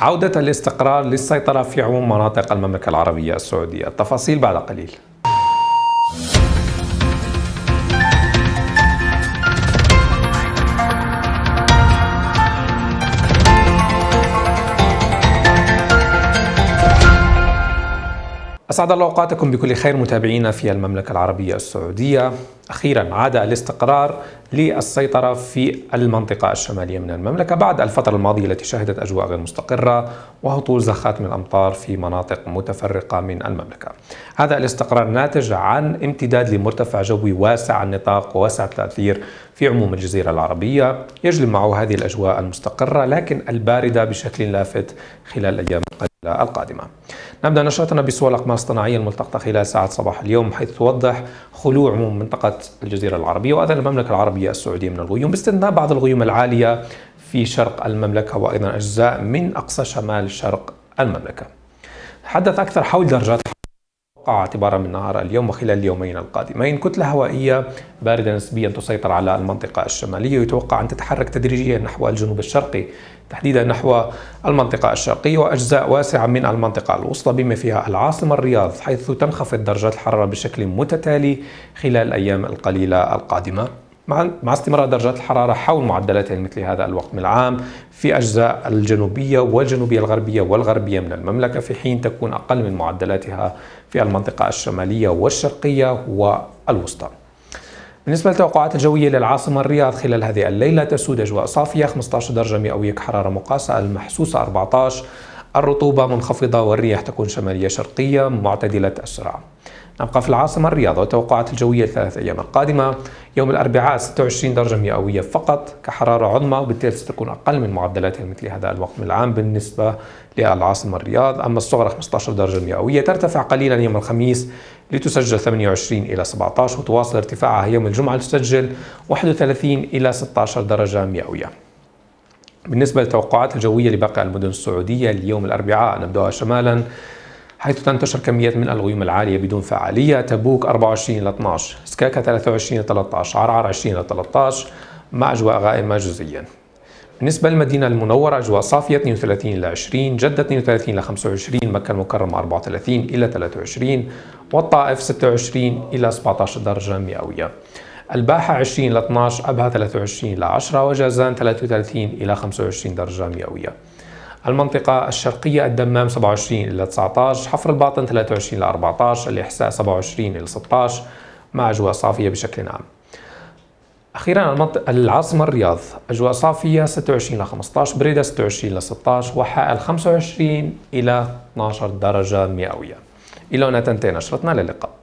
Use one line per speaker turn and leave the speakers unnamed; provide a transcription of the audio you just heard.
عودة الاستقرار للسيطرة في عموم مناطق المملكة العربية السعودية. التفاصيل بعد قليل. أسعد الله أوقاتكم بكل خير متابعينا في المملكة العربية السعودية. أخيرا عاد الاستقرار للسيطرة في المنطقة الشمالية من المملكة بعد الفترة الماضية التي شهدت أجواء غير مستقرة وهطول زخات من الأمطار في مناطق متفرقة من المملكة. هذا الاستقرار ناتج عن امتداد لمرتفع جوي واسع النطاق وواسع التأثير في عموم الجزيرة العربية. يجلب معه هذه الأجواء المستقرة لكن الباردة بشكل لافت خلال الأيام القادمة. نبدأ نشرتنا بصور الأقمار الصناعية الملتقطة خلال ساعات صباح اليوم حيث توضح خلوع عموم منطقة الجزيرة العربية وأيضا المملكة العربية السعودية من الغيوم. باستثناء بعض الغيوم العالية في شرق المملكة وأيضا أجزاء من أقصى شمال شرق المملكة. حدث أكثر حول درجات اعتبارا من نهار اليوم وخلال اليومين القادمين. كتلة هوائية باردة نسبيا تسيطر على المنطقة الشمالية. ويتوقع أن تتحرك تدريجيا نحو الجنوب الشرقي. تحديدا نحو المنطقة الشرقية وأجزاء واسعة من المنطقة الوسطى بما فيها العاصمة الرياض حيث تنخفض درجات الحرارة بشكل متتالي خلال الأيام القليلة القادمة. مع استمرار درجات الحرارة حول معدلات مثل هذا الوقت من العام في أجزاء الجنوبية والجنوبية الغربية والغربية من المملكة في حين تكون أقل من معدلاتها في المنطقة الشمالية والشرقية والوسطى. بالنسبة للتوقعات الجوية للعاصمة الرياض خلال هذه الليلة تسود أجواء صافية 15 درجة مئوية كحرارة مقاسة المحسوسة 14 الرطوبة منخفضة والرياح تكون شمالية شرقية معتدلة السرعة. نبقى في العاصمة الرياض والتوقعات الجوية الثلاث أيام القادمة. يوم الأربعاء 26 درجة مئوية فقط. كحرارة عظمى وبالتالي ستكون أقل من معدلاتها مثل هذا الوقت من العام. بالنسبة للعاصمة الرياض أما الصغرى 15 درجة مئوية ترتفع قليلا يوم الخميس لتسجل 28 إلى 17 وتواصل ارتفاعها يوم الجمعة لتسجل 31 إلى 16 درجة مئوية. بالنسبة للتوقعات الجوية لباقي المدن السعودية اليوم الأربعاء نبدأها شمالا حيث تنتشر كميات من الغيوم العالية بدون فعالية تبوك 24 إلى 12 سكاكا 23 إلى 13 عرعر 20 إلى 13 مع أجواء غائمة جزئيا. بالنسبة للمدينة المنورة أجواء صافية 32 إلى 20 جدة 32 إلى 25 مكة المكرمة 34 إلى 23 والطائف 26 إلى 17 درجة مئوية. الباحة 20 إلى 12 أبها 23 إلى 10 وجازان 33 إلى 25 درجة مئوية. المنطقة الشرقية الدمام 27 إلى 19 حفر الباطن 23 إلى 14 الإحساء 27 إلى 16 مع أجواء صافية بشكل عام. أخيرا المنطقة العاصمة الرياض أجواء صافية 26 إلى 15 بريدة 26 إلى 16 وحائل 25 إلى 12 درجة مئوية. إلى هنا تنتهي نشرتنا للقاء